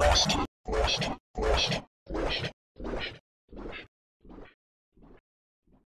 Rest. Rest.